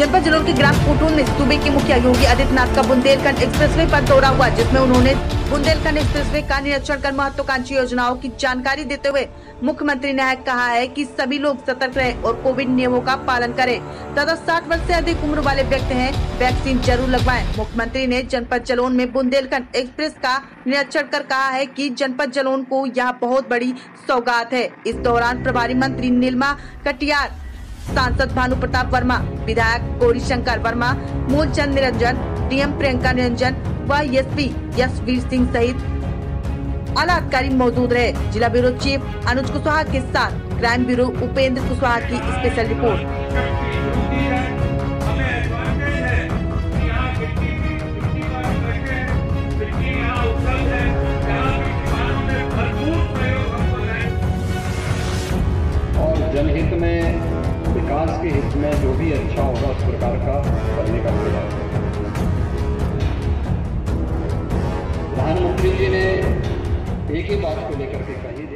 जनपद जलोन के ग्राम कोटून में सूबे के मुखिया योगी आदित्यनाथ का बुंदेलखंड एक्सप्रेसवे पर दौरा हुआ, जिसमें उन्होंने बुंदेलखंड एक्सप्रेसवे का निरीक्षण कर महत्वाकांक्षी योजनाओं की जानकारी देते हुए मुख्यमंत्री ने कहा है कि सभी लोग सतर्क रहे और कोविड नियमों का पालन करें तथा 60 वर्ष से अधिक उम्र वाले व्यक्ति हैं, वैक्सीन ज़रूर लगवाएँ। मुख्यमंत्री ने जनपद जलोन में बुंदेलखंड एक्सप्रेस का निरीक्षण कर कहा है कि जनपद जलोन को यह बहुत बड़ी सौगात है इस दौरान प्रभारी मंत्री नीलमा कटियार सांसद भानु प्रताप वर्मा, विधायक गौरी शंकर वर्मा मूलचंद निरंजन, डीएम प्रियंका निरंजन व एसपी यश वीर सिंह सहित आला अधिकारी मौजूद रहे। जिला ब्यूरो चीफ अनुज कुशवाहा के साथ क्राइम ब्यूरो उपेंद्र कुशवाहा की स्पेशल रिपोर्ट। जनहित में हित में जो भी अच्छा होगा उस प्रकार का करने का प्रयास प्रधानमंत्री जी ने एक ही बात को लेकर के कही